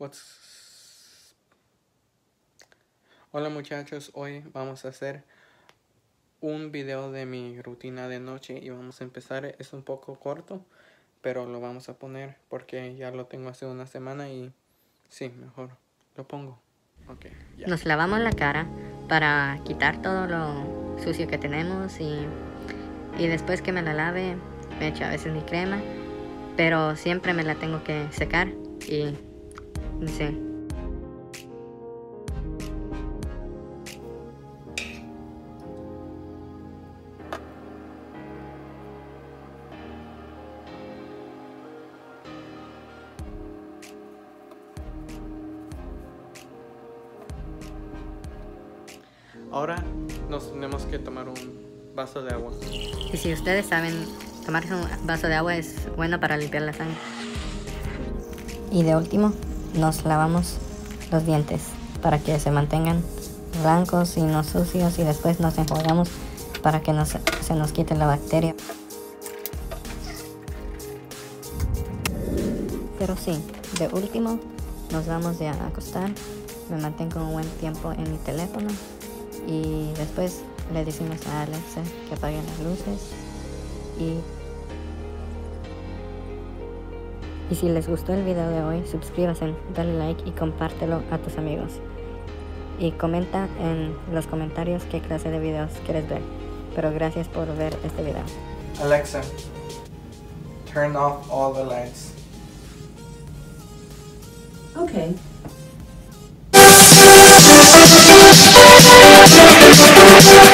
What's... Hola muchachos, hoy vamos a hacer un video de mi rutina de noche y vamos a empezar, es un poco corto, pero lo vamos a poner porque ya lo tengo hace una semana y sí, mejor lo pongo. Okay, Nos lavamos la cara para quitar todo lo sucio que tenemos y, y después que me la lave me echo a veces mi crema, pero siempre me la tengo que secar y no sé. Ahora nos tenemos que tomar un vaso de agua. Y si ustedes saben, tomarse un vaso de agua es bueno para limpiar la sangre. Y de último, nos lavamos los dientes para que se mantengan blancos y no sucios y después nos enjuagamos para que no se, nos quite la bacteria. Pero sí, de último nos vamos a acostar, me mantengo un buen tiempo en mi teléfono y después le decimos a Alexa que apague las luces y y si les gustó el video de hoy, suscríbase, dale like y compártelo a tus amigos. Y comenta en los comentarios qué clase de videos quieres ver. Pero gracias por ver este video. Alexa, turn off all the lights. Okay.